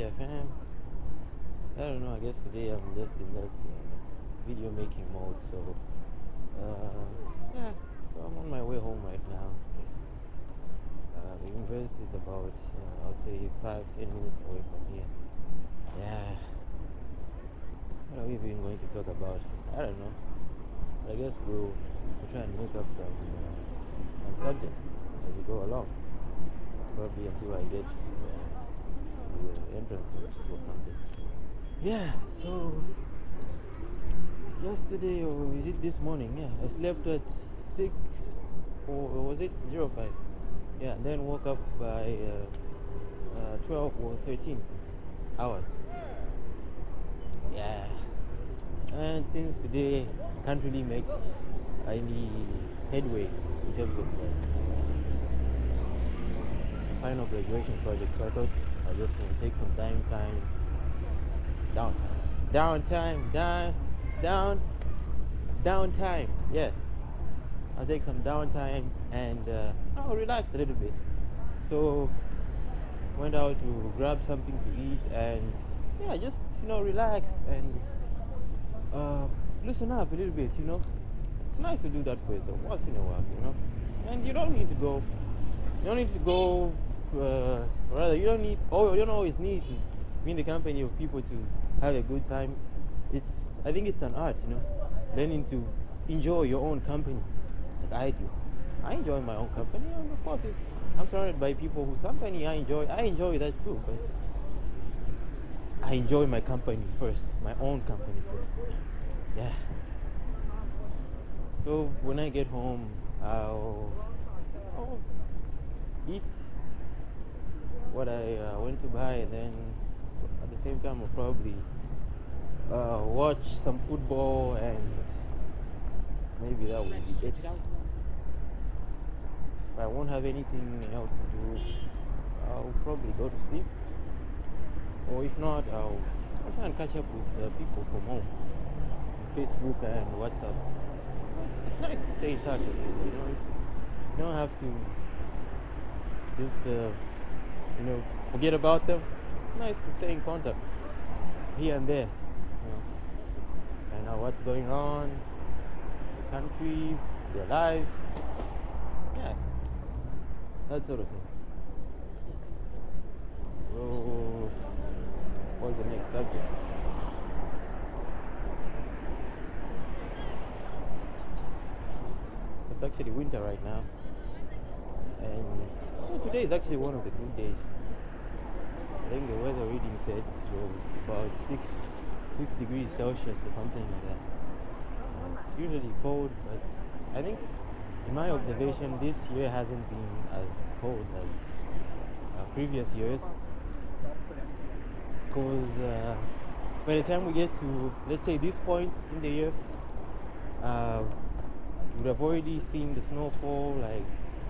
Media fam. I don't know, I guess today I'm just in that uh, video making mode, so uh, yeah, so I'm on my way home right now. Uh, the university is about, uh, I'll say, five, ten minutes away from here. Yeah. What are we even going to talk about? I don't know. But I guess we'll, we'll try and make up some uh, some subjects as we go along. Probably until I get the entrance or something. Yeah, so yesterday or is it this morning? Yeah, I slept at six or was it zero five? Yeah, then woke up by uh, uh, twelve or thirteen hours. Yeah, and since today can't really make any headway in terms of final graduation project, so I thought I just want to take some time time down downtime down down downtime yeah. I'll take some downtime and uh, I'll relax a little bit. So went out to grab something to eat and yeah just you know relax and uh, loosen up a little bit you know. It's nice to do that for yourself once in a while you know. And you don't need to go you don't need to go uh, rather you don't need oh you don't always need to be in the company of people to have a good time. It's i think it's an art you know learning to enjoy your own company. Like i do. I enjoy my own company and of course i'm surrounded by people whose company i enjoy. I enjoy that too but i enjoy my company first my own company first. Yeah. So when i get home i'll, I'll eat what i uh, went to buy and then at the same time, I'll probably uh, watch some football and maybe that will be it. If I won't have anything else to do, I'll probably go to sleep. Or if not, I'll, I'll try and catch up with uh, people from home Facebook and WhatsApp. It's, it's nice to stay in touch with people, you know. You don't have to just, uh, you know, forget about them it's nice to stay in contact here and there. You know, find out what's going on, the country, their lives, yeah, that sort of thing. So, what's the next subject? It's actually winter right now, and well, today is actually one of the days. I think the weather reading said it was about six six degrees Celsius or something like that. And it's usually cold, but I think in my observation this year hasn't been as cold as uh, previous years. Because uh, by the time we get to let's say this point in the year, uh, we would have already seen the snowfall like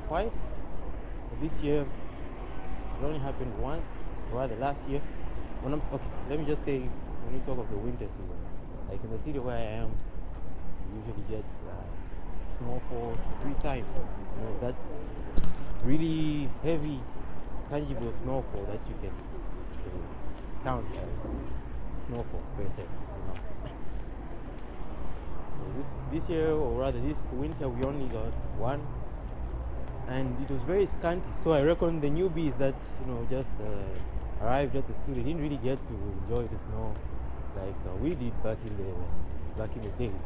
twice. But this year it only happened once rather last year when I'm okay, let me just say when we talk of the winter season, like in the city where I am, we usually get uh, snowfall three times. You know, that's really heavy, tangible snowfall that you can, can count as snowfall per se. You know. So this this year, or rather this winter, we only got one, and it was very scanty. So I reckon the newbies that you know just uh, arrived at the school, they didn't really get to enjoy the snow like uh, we did back in the back in the days.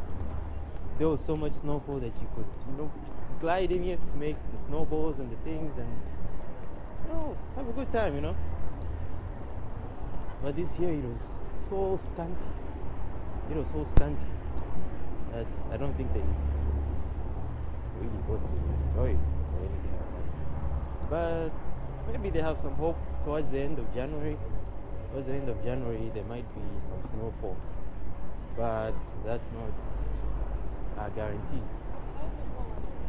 There was so much snowfall that you could, you know, just glide in here to make the snowballs and the things, and you know, have a good time, you know. But this year it was so scanty. It was so scanty that I don't think they really got to enjoy it anything. But maybe they have some hope towards the end of January. Towards the end of January, there might be some snowfall, but that's not uh, guaranteed.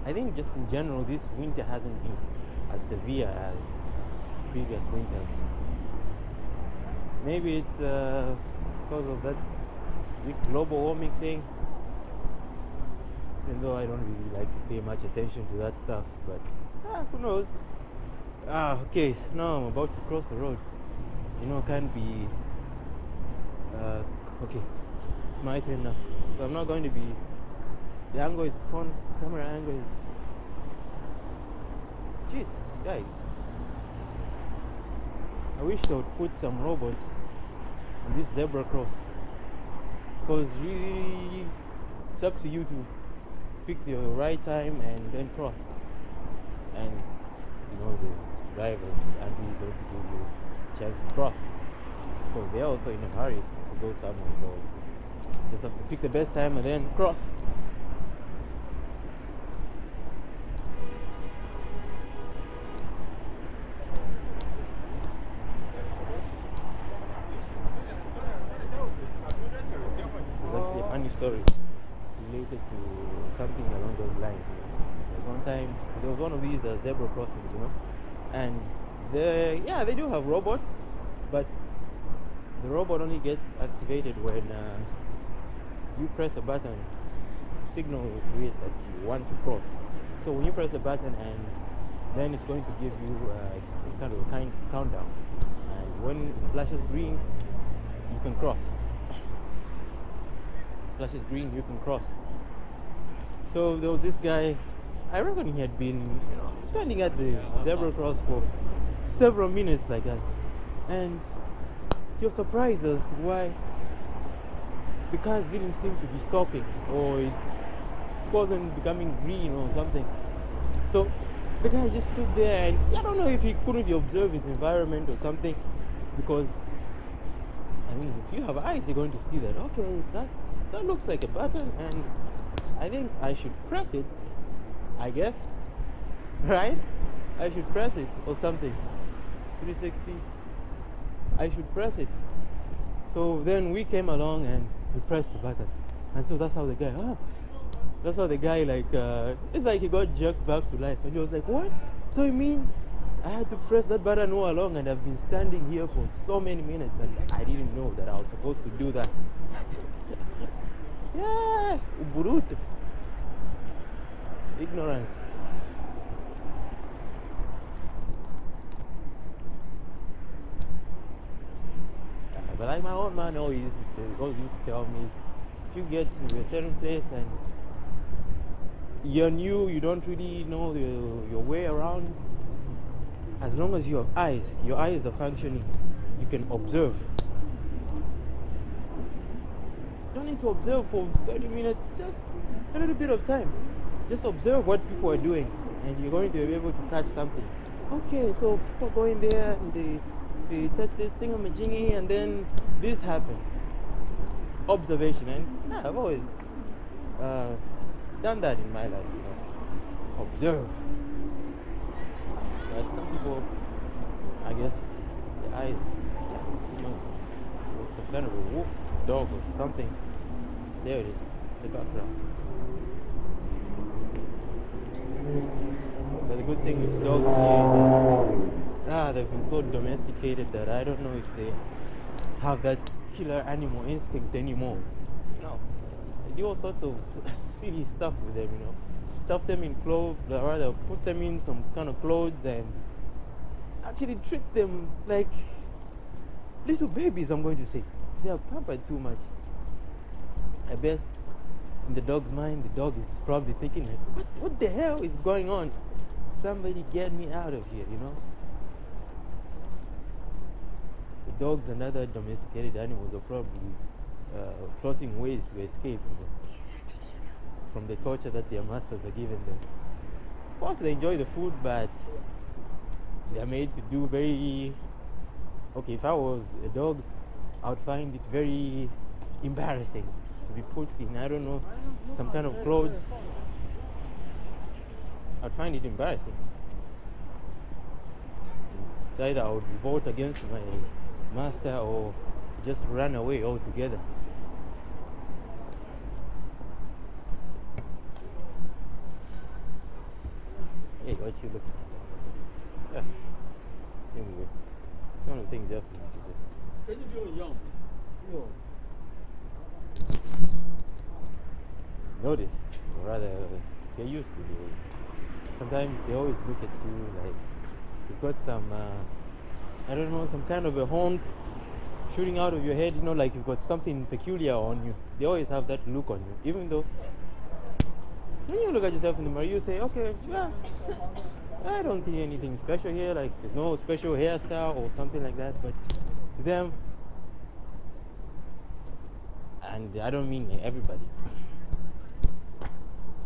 I think just in general, this winter hasn't been as severe as previous winters. Maybe it's uh, because of that global warming thing. Even though I don't really like to pay much attention to that stuff, but ah, who knows? Ah, okay, so now I'm about to cross the road. you know, can't be. Uh, okay, it's my turn now. So I'm not going to be. The angle is phone camera angle is. Jeez, this guy. I wish they would put some robots on this zebra cross. Because really, it's up to you to pick the right time and then cross. And you know the drivers aren't really going to give you a chance to cross because they're also in a hurry to go somewhere. So just have to pick the best time and then cross. Something along those lines. There was one time there was one of these uh, zebra crossings, you know, and the yeah they do have robots, but the robot only gets activated when uh, you press a button to signal to it that you want to cross. So when you press a button and then it's going to give you uh, some kind of a kind countdown, and when it flashes green, you can cross. flashes green, you can cross. So there was this guy, I reckon he had been standing at the zebra cross for several minutes like that. And he was surprised as to why the cars didn't seem to be stopping or it wasn't becoming green or something. So the guy just stood there and I don't know if he couldn't observe his environment or something because I mean if you have eyes you're going to see that okay that's that looks like a button and I think I should press it I guess. Right? I should press it or something. 360 I should press it. So then we came along and we pressed the button. And so that's how the guy ah that's how the guy like uh, it's like he got jerked back to life. And he was like what? So you mean I had to press that button all along and I've been standing here for so many minutes and I didn't know that I was supposed to do that yeah bruto ignorance but like my old man always used to, say- always used to tell me, if you get to a certain place and you're new, you don't really know your, your way around, as long as you have eyes, your eyes are functioning, you can observe. You don't need to observe for 30 minutes, just a little bit of time. Just observe what people are doing, and you're going to be able to catch something. Okay, so people go in there and they they touch this thing on jingy, and then this happens. Observation, and yeah, I've always uh, done that in my life. You know, observe. But some people, I guess, the eyes, you know, there's some kind of a wolf dog or something. There it is, the background. But the good thing with dogs here is that ah, they've been so domesticated that I don't know if they have that killer animal instinct anymore. You know, I do all sorts of silly stuff with them. You know, stuff them in clothes, or rather put them in some kind of clothes and actually treat them like little babies. I'm going to say they are pampered too much. I bet in the dog's mind, the dog is probably thinking like, what, what the hell is going on? Somebody get me out of here, you know? The dogs and other domesticated animals are probably uh, plotting ways to escape from the torture that their masters are giving them. Of course, they enjoy the food, but they are made to do very. Okay, if I was a dog, I would find it very embarrassing to be put in, I don't know, some kind of clothes. I'd find it embarrassing. It's either I would revolt against my master or just run away altogether. Hey, what you looking at? Yeah. Anyway, it's one of the things you have to do to this. Can you do it young? Yo. notice, or rather get used to it. Sometimes they always look at you like you've got some uh, I don't know, some kind of a horn shooting out of your head, you know, like you've got something peculiar on you. They always have that look on you, even though when you look at yourself in the mirror, you say, okay, yeah, I don't see anything special here, like there's no special hairstyle or something like that, but to them, and I don't mean everybody,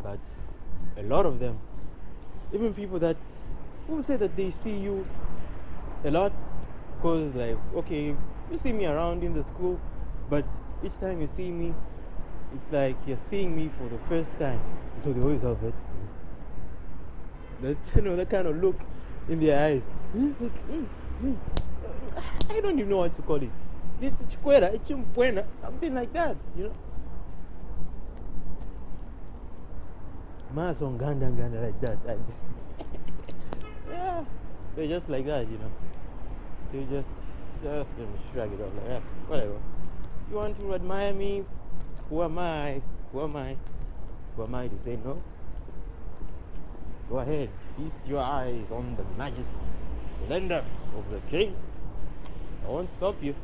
but a lot of them, even people that who say that they see you a lot, because like, okay, you see me around in the school, but each time you see me, it's like you're seeing me for the first time. So they always have that, that you know, that kind of look in their eyes. I don't even know what to call it. It's chikwera, it's chimpwena, something like that, you know. Mass on ganda ganda like that. and yeah, they're just like that, you know. They just, just me shrug it off like, yeah, whatever. You want to admire me? Who am I? Who am I? Who am I to say no? Go ahead, feast your eyes on the majesty, splendor of the king. I won't stop you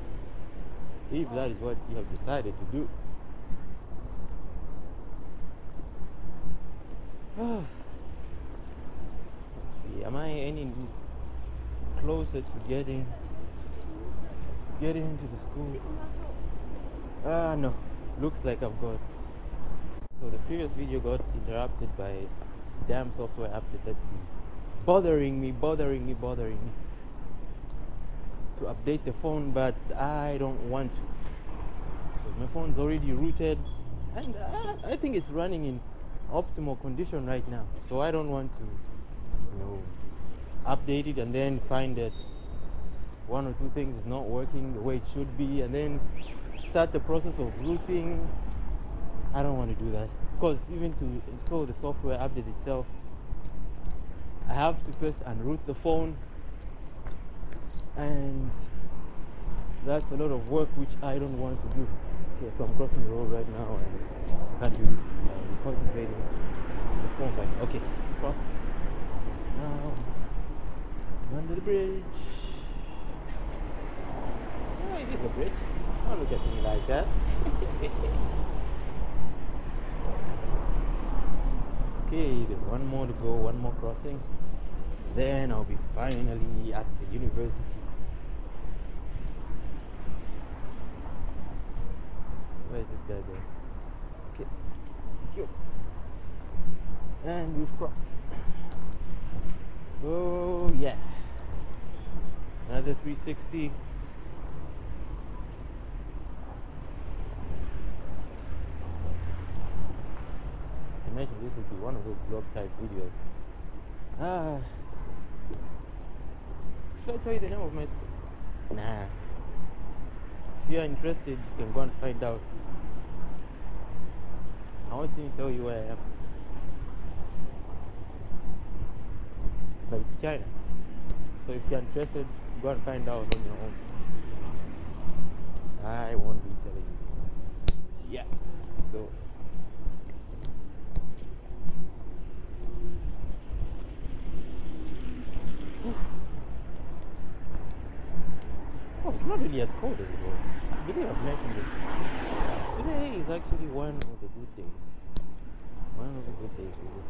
if that is what you have decided to do. Let's see, am I any closer to getting to getting into the school? Ah, no. Looks like I've got. So the previous video got interrupted by this damn software update that's been bothering me, bothering me, bothering me to update the phone, but I don't want to because my phone's already rooted, and I, I think it's running in optimal condition right now. So I don't want to, you know, update it and then find that one or two things is not working the way it should be, and then start the process of rooting. I don't want to do that because even to install the software update itself, I have to first unroot the phone, and that's a lot of work which I don't want to do. Okay, so I'm crossing the road right now and can't uh, concentrating on the phone. But okay, crossed. Now under the bridge. Oh, it is a bridge. Don't look at me like that. okay, there's one more to go, one more crossing. Then I'll be finally at the university. Where is this guy going? Okay. You. And we've crossed. So yeah. Another 360. Imagine this would be one of those vlog type videos. Ah. Should I tell you the name of my school? Nah. If you are interested, you can go and find out. I want to tell you where I am. But it's China. So if you're interested, go and find out on your own. I won't be telling you. Yeah. So Oh, it's not really as cold as it was. I believe I've mentioned this. Today is actually one of the good days. One of the good days, really.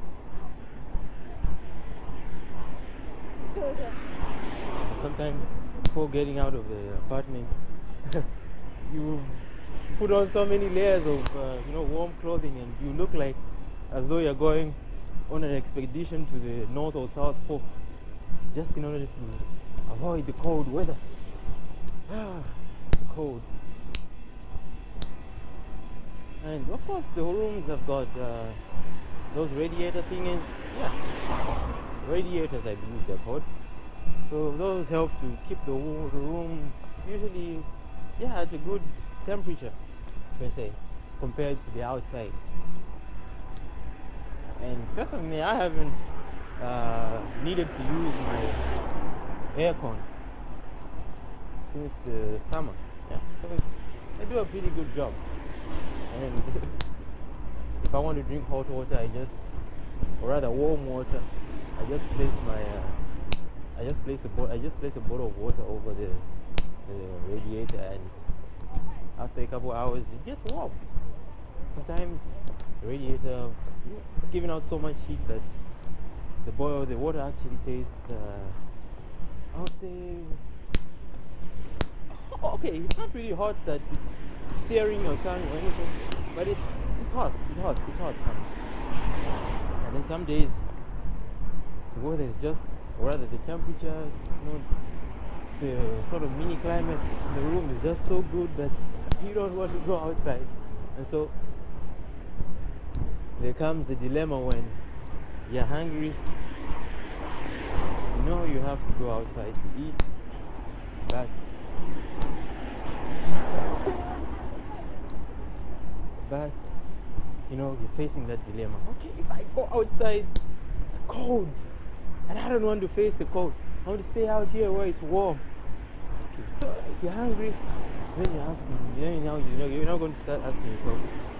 Sometimes before getting out of the apartment, you put on so many layers of uh, you know warm clothing, and you look like as though you're going on an expedition to the north or south pole, just in order to avoid the cold weather. cold. And of course, the rooms have got uh, those radiator thingies. Yeah, radiators, I believe they're called. So those help to keep the, room usually, yeah, it's a good temperature per se compared to the outside. And personally, I haven't uh, needed to use my aircon since the summer. Yeah, so they do a pretty good job. And if I want to drink hot water, I just, or rather warm water, I just place my uh, I just place a bo- I just place a bottle of water over the, the radiator, and after a couple hours, it gets warm. Sometimes the radiator is giving out so much heat that the boil the water actually tastes. Uh, I would say okay, it's not really hot that it's searing your tongue or anything, but it's it's hot. It's hot. It's hot. Some. And then some days the weather is just, or rather the temperature, you know, the sort of mini climate in the room is just so good that you don't want to go outside. And so there comes the dilemma when you're hungry, you know you have to go outside to eat, but but you know you're facing that dilemma. Okay, if I go outside, it's cold, and I don't want to face the cold. I want to stay out here where it's warm. Okay, so if you're hungry, then you're asking, then now you know you're now going to start asking yourself,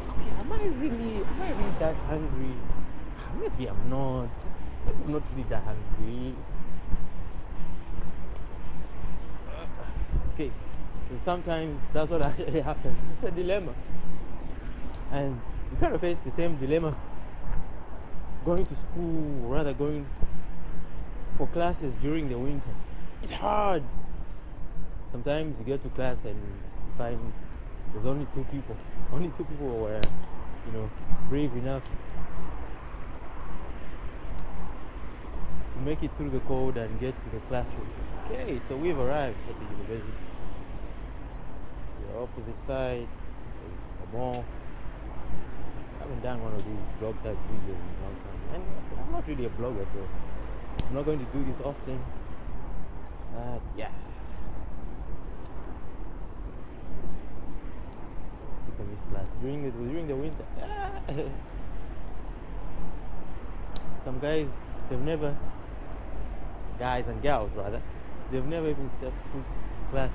okay, am I really, am I really that hungry? Maybe I'm not. Maybe I'm not really that hungry. Okay, so sometimes that's what actually happens. It's a dilemma, and you kind of face the same dilemma going to school, rather going for classes during the winter. It's hard. Sometimes you get to class and you find there's only two people. Only two people were, you know, brave enough to make it through the cold and get to the classroom. Okay, so we've arrived at the university. The opposite side is the mall. I haven't done one of these vlog side videos in a long time. And I'm not really a vlogger, so I'm not going to do this often. Yeah. Class during the during the winter. Some guys they've never guys and girls rather they've never even stepped foot class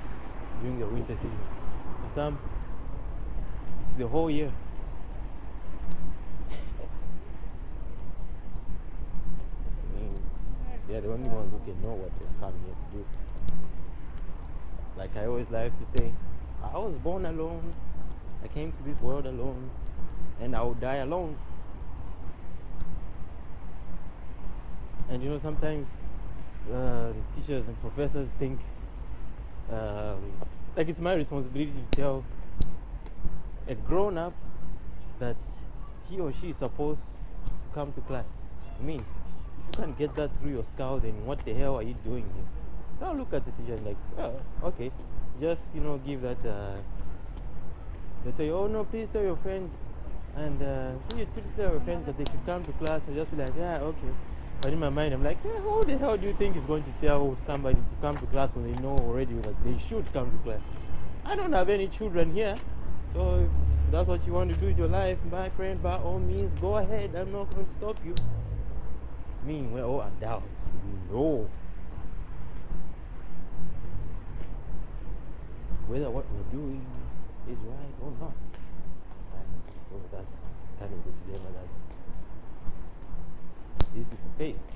during the winter season. And some it's the whole year. I mean, they're the only ones who can know what they've come here to do. Like I always like to say, I was born alone, I came to this world alone, and I will die alone. And you know, sometimes uh, teachers and professors think um, like it's my responsibility to tell a grown up that he or she is supposed to come to class. I mean, if you can't get that through your skull, then what the hell are you doing here? Don't look at the teacher and like, oh, okay, just you know, give that. Uh, they tell you, oh no, please tell your friends, and uh, please tell your friends that they should come to class. And just be like, yeah, okay. But in my mind, I'm like, yeah, who the hell do you think is going to tell somebody to come to class when they know already that they should come to class? I don't have any children here, so if that's what you want to do with your life, my friend, by all means, go ahead. I'm not going to stop you. I mean, we're all adults. We know whether what we're doing is right or not. And so that's kind of the dilemma that these people face.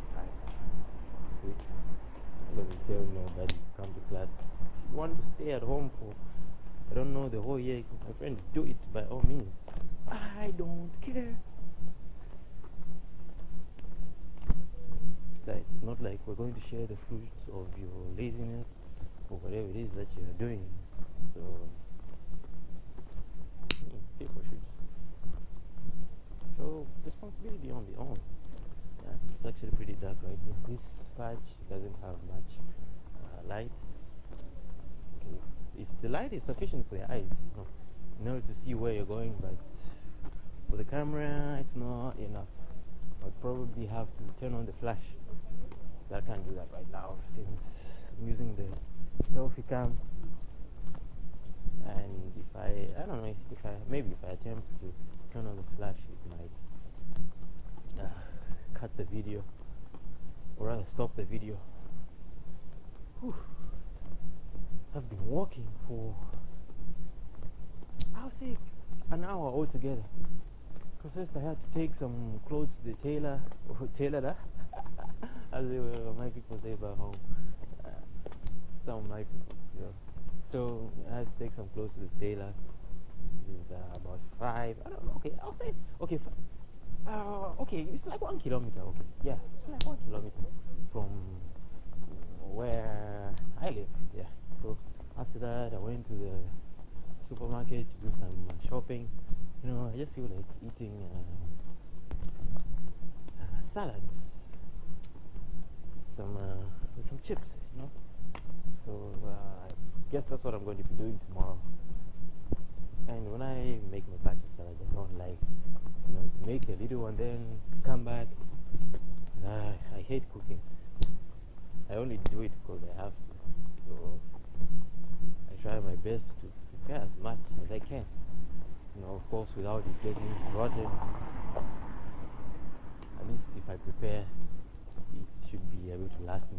See, going to tell nobody come to class. If you want to stay at home for, I don't know, the whole year, my friend, do it by all means. I don't care. Besides, it's not like we're going to share the fruits of your laziness or whatever it is that you're doing. So, people should show responsibility on their own. It's actually pretty dark right here. This patch doesn't have much uh, light. Okay, it's, the light is sufficient for your eyes, you know, in order to see where you're going, but for the camera, it's not enough. I'd probably have to turn on the flash. But I can't do that right now since I'm using the selfie cam. And if I, I don't know, if I maybe if I attempt to turn on the flash, it might uh, cut the video, or rather stop the video. Whew. I've been walking for, I'll say, an hour altogether. Because first I had to take some clothes to the tailor, or tailor, as uh, my people say back home. Uh, some of my people, know. So I have to take some clothes to the tailor. This is uh, about five. I don't know. Okay, I'll say okay. Uh, okay, it's like one kilometer. Okay, yeah, it's like one kilometer from where I live. Yeah. So after that, I went to the supermarket to do some shopping. You know, I just feel like eating uh, uh, salads, some uh, some chips. You know. So uh, I guess that's what I'm going to be doing tomorrow. And when I make my batch of salads, I don't like, you know, to make a little and then come back. I, I hate cooking. I only do it because I have to. So I try my best to prepare as much as I can. You know, of course, without it getting rotten. At least if I prepare, it should be able to last me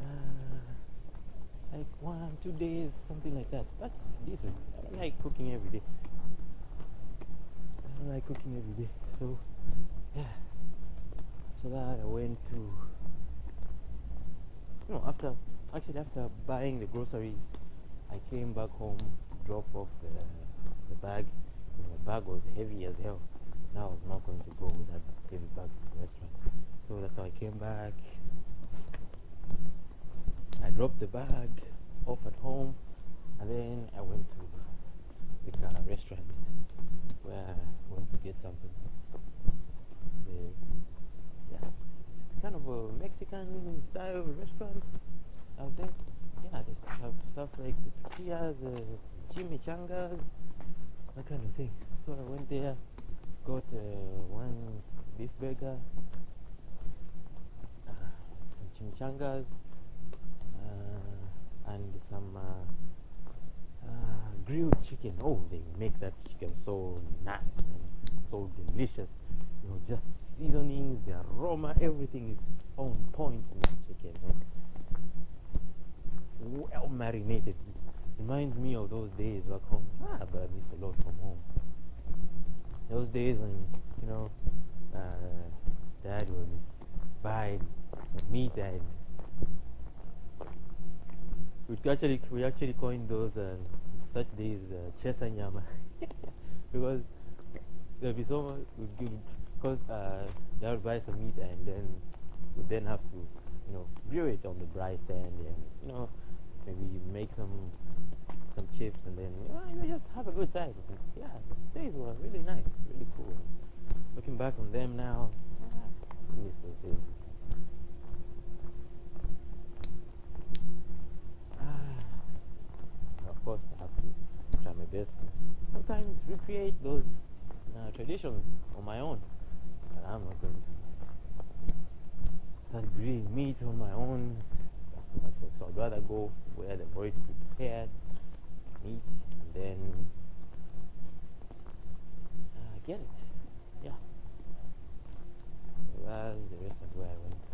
uh, like one, two days, something like that. That's decent. I don't like cooking every day. I don't like cooking every day. So, yeah. So that I went to, you know, after, actually after buying the groceries, I came back home, drop off the, the bag. Know, the bag was heavy as hell. Now I was not going to go with that heavy bag to the restaurant. So that's how I came back. I dropped the bag off at home and then I went to the uh, restaurant where I went to get something. The, yeah, it's kind of a Mexican style restaurant, I would say. Yeah, they have stuff like the tortillas, uh, chimichangas, that kind of thing. So I went there, got uh, one beef burger, uh, some chimichangas, and some uh, uh, grilled chicken. Oh, they make that chicken so nice. It's so delicious. You know, just seasonings, the aroma, everything is on point in that chicken. Man. Well marinated. It reminds me of those days back home. Ah, but I missed a lot from home. Those days when, you know, uh, dad would buy some meat and we actually we actually coined those uh, such days uh, chesa nyama because there'll be so much because uh, they would buy some meat and then we then have to you know grill it on the braai stand and you know maybe make some some chips and then you know, just have a good time. Yeah days were really nice really cool. Looking back on them now I miss those days of course, I have to try my best to sometimes recreate those uh, traditions on my own. But I'm not going to start grilling meat on my own. That's too much work. So I'd rather go where they've already prepared meat and then uh, get it. Yeah. So that's the rest of where I went.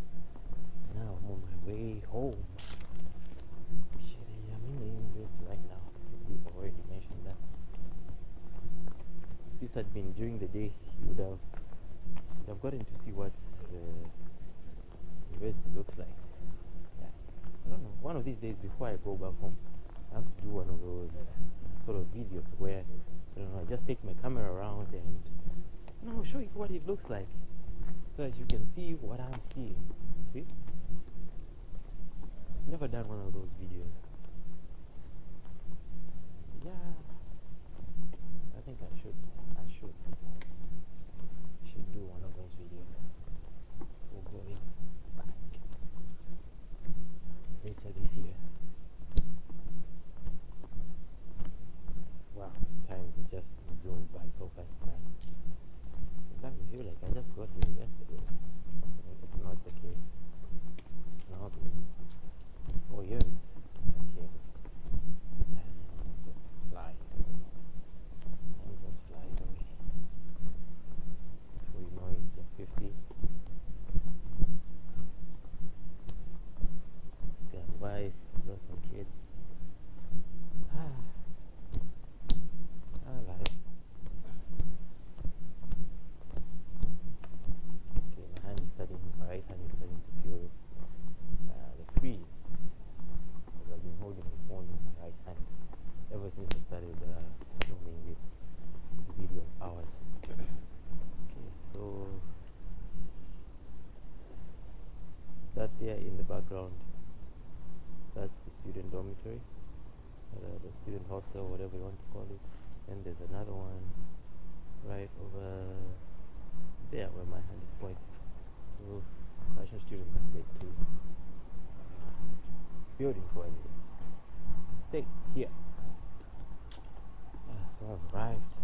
Now I'm on my way home. Shit, I'm in the university right now. We've already mentioned that. If this had been during the day, you would have, would have gotten to see what the university looks like. Yeah. I don't know. One of these days before I go back home, I have to do one of those sort of videos where I don't know, I just take my camera around and you know, show you what it looks like so that you can see what I'm seeing. See? Never done one of those videos. Yeah. I think I should. Should. Should do one of those videos. For going back later this year. Wow, it's time to just zoom by so fast, man. Sometimes I feel like I just got here yesterday. ground. That's the student dormitory, uh, the student hostel, whatever you want to call it. And there's another one right over there where my hand is pointing. So Russian students get to beautiful and stay here. Uh, so I've arrived